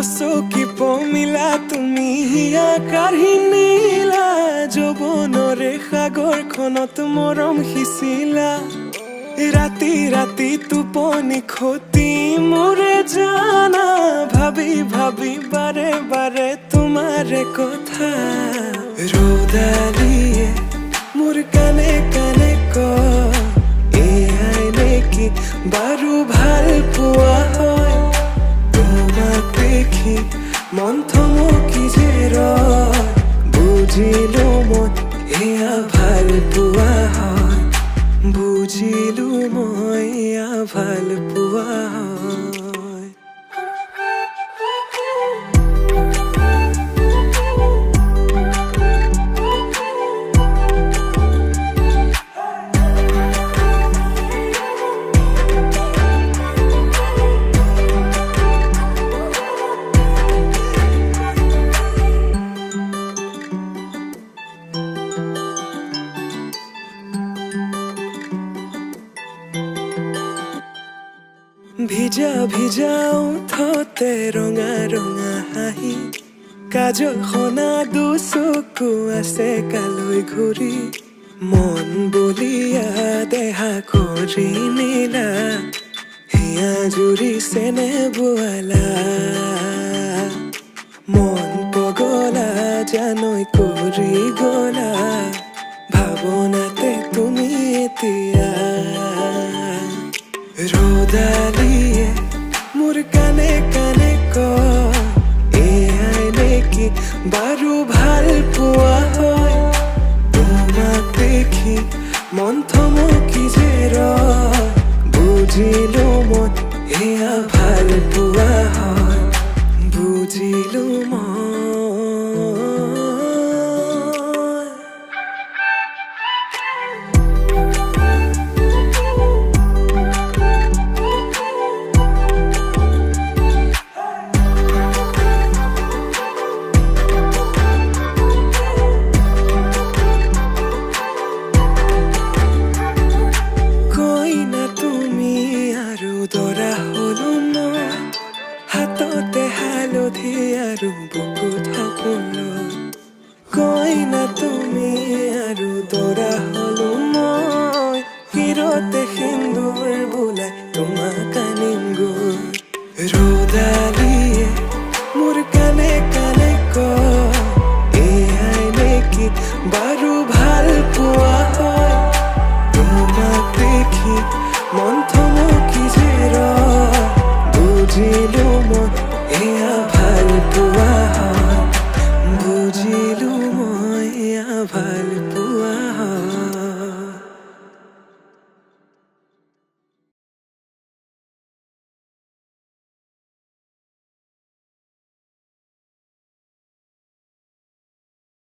চকী পমিলা, তুমি হিয়া কাঢ়ি নিলা যৌৱনৰে সাগৰখনত মৰম সিঁচিলা। ৰাতি ৰাতি টোপনি খতি মোৰে জানা, ভাবি ভাবি বাৰে বাৰে তোমাৰে কথা। ৰ'দালিয়ে বুজিলো মই এয়া ভাল পোৱা হয় বুজিলো মই এয়া ভাল পোৱা হয় ভিজা ভিজা উঠতে ৰঙা ৰঙা হাঁহি। কাজল সনা দুচকু আছে কালৈ ঘূৰি মন বলিয়া দেহা কৰি নিলা হিয়া জুৰি চেনে বোৱালা। মন পগলা জানৈ কৰি মই এয়া ভালো পোৱা হয় বুজিলো মই আৰু বুকুত কই না তুমি আৰু দৰা হলো মই। হিৰতে সিন্দুৰ বোলাই তোমাক আনিম গৈ। ৰদালিয়ে মোৰ কাণে কাণে কয় এয়াই নেকি বাৰু ভালো পোৱা তোমাক দেখি মন থমকি যে ৰ Italia